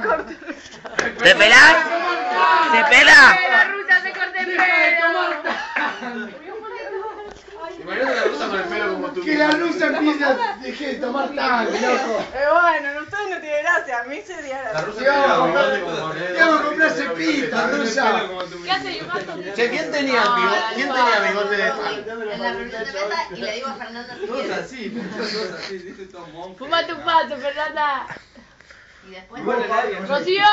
¿Te pelás? ¿Se pela? La rusa se corta el pelo. Imagínate la rusa con el pelo como tú. Que la rusa empiece a tomar tanto, loco. Eh, bueno, ustedes no tienen gracia, a mí sería La la rusa como Moreno. Dios, comprá cepita, rusa. ¿Qué hace? Che, ¿quién tenía el bigote? ¿Quién tenía bigote de En la reunión de mesa y le digo a Fernanda quiere. así, todos así, dice todo monje. Fuma tu pato, Fernanda. Y después. Rocío.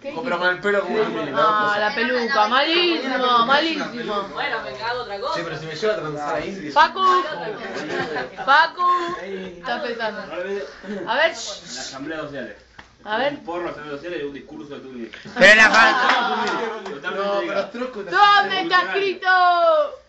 Pero con el pelo como un Ah, la peluca, malísimo, malísimo. Bueno, me cago otra cosa. Sí, pero si me lleva a transar ahí. Pacu. Pacu. Está pensando. A ver. La asamblea social. A ver. Un porro, la asamblea social y un discurso de tu vida. Pero la fa- Totalmente No, pero truco. ¿Dónde está escrito?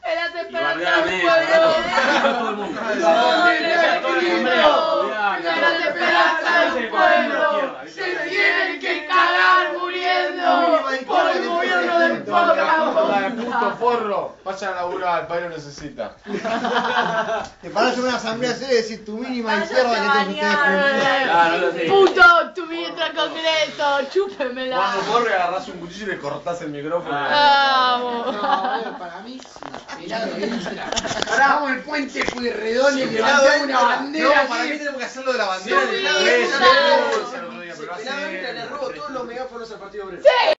En las Y esperanzas bardear a del pueblo. todo el mundo. ¿Dónde está escrito? En las esperanzas del pueblo. Se tienen que cagar muriendo por el gobierno del Hola de pueblo. Puto forro. Vaya a laburar, el país lo necesita. Te paras en una asamblea seria y decís tu mínima izquierda que todos ustedes. Puto, tu al congreso, chúpemela. Cuando forro y agarrás un cuchillo y le cortás el micrófono. Vamos. No, para mí vamos al puente Pueyrredón y levantamos una bandera. No, para mí tenemos que hacerlo de la bandera. Peladamente le robo todos los megáfonos al Partido Obrero. Sí.